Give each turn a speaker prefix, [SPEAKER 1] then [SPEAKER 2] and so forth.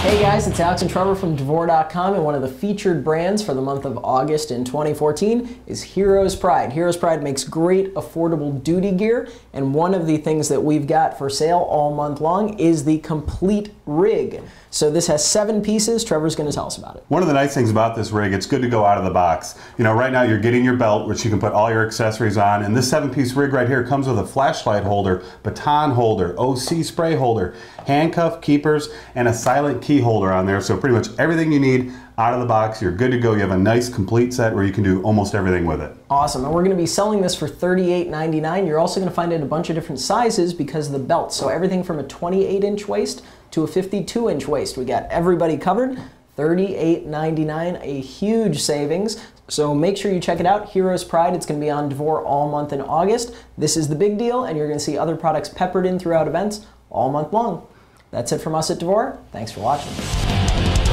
[SPEAKER 1] Hey guys, it's Alex and Trevor from Dvor.com, and one of the featured brands for the month of August in 2014 is Hero's Pride. Hero's Pride makes great affordable duty gear, and one of the things that we've got for sale all month long is the complete rig. So this has seven pieces. Trevor's going to tell us about it.
[SPEAKER 2] One of the nice things about this rig, it's good to go out of the box. You know, right now you're getting your belt, which you can put all your accessories on, and this seven-piece rig right here comes with a flashlight holder, baton holder, OC spray holder, handcuff keepers, and a silent key holder on there. So pretty much everything you need out of the box. You're good to go. You have a nice complete set where you can do almost everything with it.
[SPEAKER 1] Awesome. And we're going to be selling this for $38.99. You're also going to find it in a bunch of different sizes because of the belt. So everything from a 28 inch waist to a 52 inch waist. We got everybody covered. $38.99, a huge savings. So make sure you check it out. Hero's Pride, it's going to be on Dvor all month in August. This is the big deal, and you're going to see other products peppered in throughout events all month long. That's it from us at Dvor. Thanks for watching.